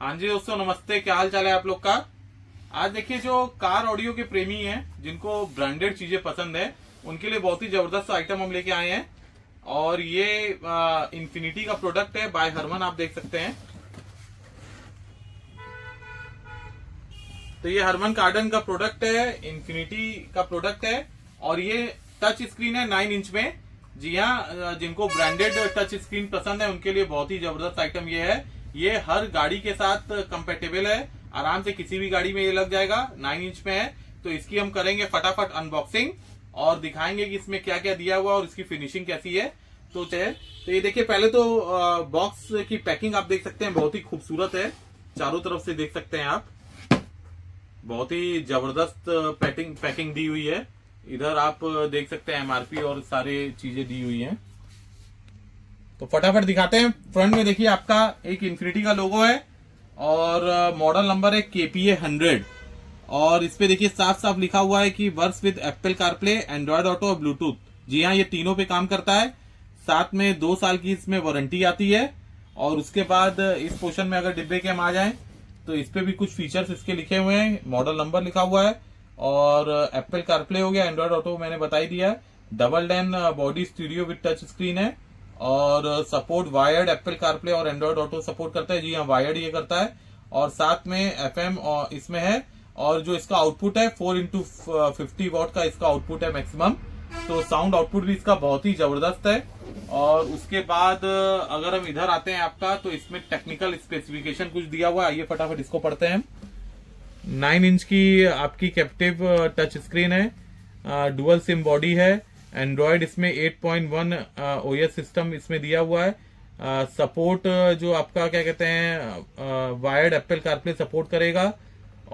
हाँ जी दोस्तों, नमस्ते। क्या हाल चाल है आप लोग का? आज देखिए, जो कार ऑडियो के प्रेमी हैं, जिनको ब्रांडेड चीज़ें पसंद है, उनके लिए बहुत ही ज़बरदस्त आइटम हम लेके आए हैं। और ये इन्फिनिटी का प्रोडक्ट है बाय हरमन आप देख सकते हैं। तो ये हरमन कार्डन का प्रोडक्ट है इन्फिनिटी का प्रोडक्ट है, और ये टच स्क्रीन है नाइन इंच में। जी हाँ जिनको ब्रांडेड टच स्क्रीन पसंद है, उनके लिए बहुत ही ज़बरदस्त आइटम ये है। ये हर गाड़ी के साथ कंपेटेबल है। आराम से किसी भी गाड़ी में ये लग जाएगा। नाइन इंच में है। तो इसकी हम करेंगे फटाफट अनबॉक्सिंग और दिखाएँगे कि इसमें क्या क्या दिया हुआ और इसकी फिनिशिंग कैसी है। तो तो ये देखिए, पहले तो बॉक्स की पैकिंग आप देख सकते हैं। बहुत ही खूबसूरत है। चारों तरफ़ से देख सकते हैं आप। बहुत ही ज़बरदस्त पैकिंग दी हुई है। इधर आप देख सकते हैं एमआरपी और सारे चीज़ें दी हुई हैं। तो फटाफट दिखाते हैं। फ्रंट में देखिए आपका एक इन्फिनिटी का लोगो है और मॉडल नंबर है केपीए हंड्रेड और इस पे देखिए साफ़ साफ़ लिखा हुआ है कि work with Apple CarPlay Android Auto और ब्लूटूथ जी हाँ ये तीनों पे काम करता है। साथ में दो साल की इसमें वारंटी आती है। और उसके बाद इस पोर्शन में अगर डिब्बे के हम आ जाए तो इस पे भी कुछ फीचर्स इसके लिखे हुए हैं। मॉडल नंबर लिखा हुआ है। और एप्पल कारप्ले हो गया एंड्रॉयड ऑटो मैंने बताई दिया है। Double din body stereo with touch screen है। और सपोर्ट वायर्ड एप्पल कारप्ले और एंड्रॉइड ऑटो सपोर्ट करता है। जी हाँ वायर्ड ये करता है। और साथ में एफएम इसमें है। और जो इसका आउटपुट है फोर इंटू फिफ्टी वॉट का इसका आउटपुट है मैक्सिमम तो साउंड आउटपुट भी इसका बहुत ही ज़बरदस्त है। और उसके बाद अगर हम इधर आते हैं आपका तो इसमें टेक्निकल स्पेसिफिकेशन कुछ दिया हुआ है। आइए फटाफट इसको पढ़ते हैं। नाइन इंच की आपकी कैप्टिव टच स्क्रीन है डुअल सिम बॉडी है एंड्रॉयड इसमें 8.1 पॉइंट ओएस सिस्टम इसमें दिया हुआ है सपोर्ट uh, जो आपका क्या कहते हैं वायर्ड एप्पल कारप्ले सपोर्ट करेगा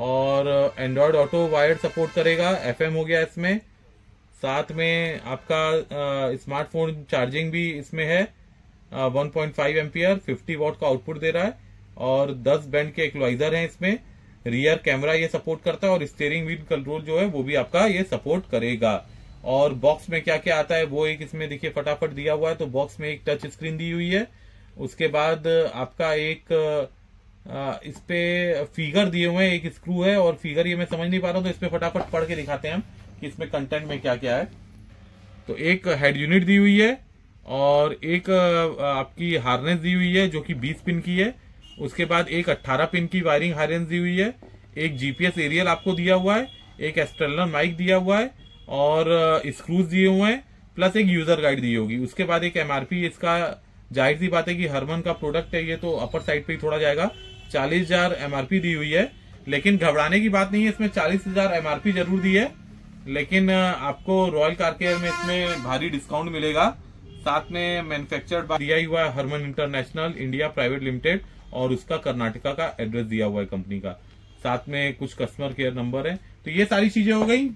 और एंड्रॉयड ऑटो वायर्ड सपोर्ट करेगा एफएम हो गया इसमें साथ में आपका स्मार्टफ़ोन uh, चार्जिंग भी इसमें है uh, 1.5 एम्पियर 50 वॉट का आउटपुट दे रहा है और 10 बैंड के इक्वलाइजर हैं इसमें रियर कैमरा ये सपोर्ट करता है और स्टेयरिंग व्हील कंट्रोल जो है, वो भी आपका ये सपोर्ट करेगा। और बॉक्स में क्या क्या आता है, वो एक इसमें देखिए फटाफट दिया हुआ है तो बॉक्स में एक टच स्क्रीन दी हुई है। उसके बाद आपका एक इस पे फिगर दिए हुए हैं, एक स्क्रू है, और फिगर ये मैं समझ नहीं पा रहा हूँ तो इस पे फटाफट पढ़ के दिखाते हैं हम कि इसमें कंटेंट में क्या क्या है। तो एक हेड यूनिट दी हुई है, और एक आपकी हार्नेस दी हुई है, जो कि 20 पिन की है। उसके बाद एक 18 पिन की वायरिंग हार्नेस दी हुई है, एक जीपीएस एरियल आपको दिया हुआ है, एक एक्सटर्नल माइक दिया हुआ है और स्क्रूज दिए हुए हैं प्लस एक यूज़र गाइड दी होगी। उसके बाद एक एमआरपी इसका ज़ाहिर सी बात है कि हरमन का प्रोडक्ट है, ये तो अपर साइड पे ही थोड़ा जाएगा। चालीस हज़ार एमआरपी दी हुई है, लेकिन घबराने की बात नहीं है, इसमें चालीस हज़ार एमआरपी ज़रूर दी है। लेकिन आपको रॉयल कार केयर में इसमें भारी डिस्काउंट मिलेगा। साथ में मैन्युफैक्चर्ड दिया हुआ है, Harman International India Private Limited और उसका कर्नाटका का एड्रेस दिया हुआ है कंपनी का। साथ में कुछ कस्टमर केयर नंबर है। तो ये सारी चीज़ें हो गई।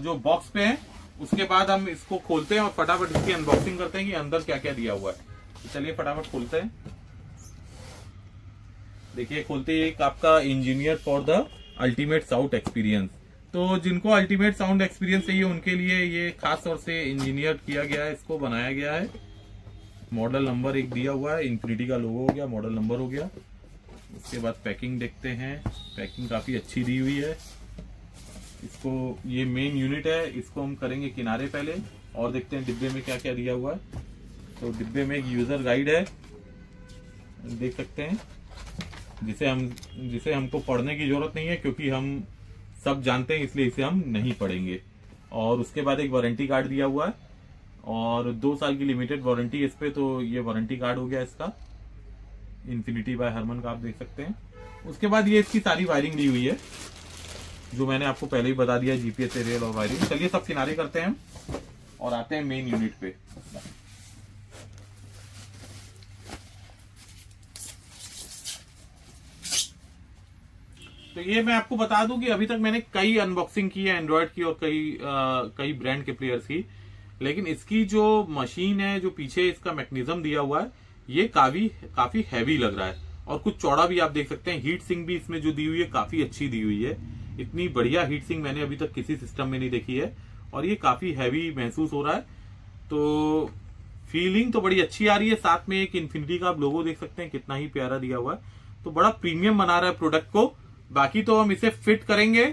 जो बॉक्स पे है, उसके बाद हम इसको खोलते हैं और फटाफट इसकी अनबॉक्सिंग करते हैं कि अंदर क्या क्या दिया हुआ है। चलिए फटाफट खोलते हैं। देखिए, खोलते ही एक आपका engineer for the ultimate sound experience तो जिनको अल्टीमेट साउंड एक्सपीरियंस चाहिए, उनके लिए ये खास तौर से इंजीनियर किया गया है, इसको बनाया गया है। मॉडल नंबर एक दिया हुआ है इन्फिनिटी का लोगो हो गया मॉडल नंबर हो गया। उसके बाद पैकिंग देखते हैं। पैकिंग काफ़ी अच्छी दी हुई है। इसको, ये मेन यूनिट है। इसको हम करेंगे किनारे पहले और देखते हैं डिब्बे में क्या क्या दिया हुआ है। तो डिब्बे में एक यूज़र गाइड है। देख सकते हैं। जिसे हम, जिसे हमको पढ़ने की ज़रूरत नहीं है क्योंकि हम सब जानते हैं, इसलिए इसे हम नहीं पढ़ेंगे। और उसके बाद एक वारंटी कार्ड दिया हुआ है। और दो साल की लिमिटेड वारंटी इस पे तो ये वारंटी कार्ड हो गया इसका। इन्फिनिटी बाय हरमन का आप देख सकते हैं। उसके बाद ये इसकी सारी वायरिंग ली हुई है जो मैंने आपको पहले ही बता दिया जीपीएस एरियल और वायरिंग चलिए सब किनारे करते हैं और आते हैं मेन यूनिट पे। तो ये मैं आपको बता दूँ कि अभी तक मैंने कई अनबॉक्सिंग की है एंड्रॉयड की और कई आ, कई ब्रांड के प्लेयर्स की। लेकिन इसकी जो मशीन है, जो पीछे इसका मैकेनिज्म दिया हुआ है, ये काफ़ी काफ़ी हैवी लग रहा है। और कुछ चौड़ा भी आप देख सकते हैं हीट सिंग भी इसमें जो दी हुई है, काफ़ी अच्छी दी हुई है। इतनी बढ़िया हीट सिंग मैंने अभी तक किसी सिस्टम में नहीं देखी है। और ये काफ़ी हैवी महसूस हो रहा है। तो फीलिंग तो बड़ी अच्छी आ रही है, साथ में एक इन्फिनिटी का आप लोगो देख सकते हैं, कितना ही प्यारा दिया हुआ है। तो बड़ा प्रीमियम बना रहा है प्रोडक्ट को। बाकी तो हम इसे फिट करेंगे।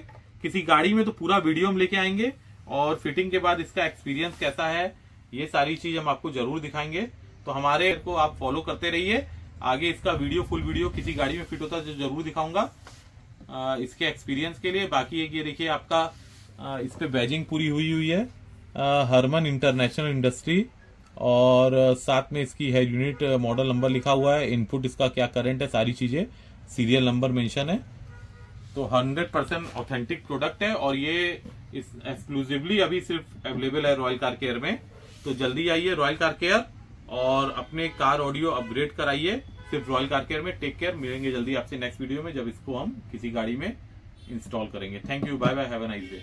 किसी गाड़ी में तो पूरा वीडियो हम लेके आएँगे। और फिटिंग के बाद इसका एक्सपीरियंस कैसा है, ये सारी चीज़ हम आपको ज़रूर दिखाएँगे। तो हमारे को आप फॉलो करते रहिए। आगे इसका वीडियो फुल वीडियो किसी गाड़ी में फिट होता है तो ज़रूर दिखाऊँगा। इसके एक्सपीरियंस के लिए। बाकी एक ये देखिए, आपका इस पे बैजिंग पूरी हुई हुई है। हरमन इंटरनेशनल इंडस्ट्री और साथ में इसकी है यूनिट मॉडल नंबर लिखा हुआ है। इनपुट इसका क्या करंट है, सारी चीज़ें। सीरियल नंबर मेंशन है। तो 100 परसेंट ऑथेंटिक प्रोडक्ट है और ये एक्सक्लूसिवली अभी सिर्फ़ अवेलेबल है रॉयल कार केयर में। तो जल्दी आइए रॉयल कार केयर और अपने कार ऑडियो अपग्रेड कराइए। सिर्फ़ रॉयल कार केयर में टेक केयर मिलेंगे जल्दी आपसे नेक्स्ट वीडियो में जब इसको हम किसी गाड़ी में इंस्टॉल करेंगे। Thank you bye bye have a nice day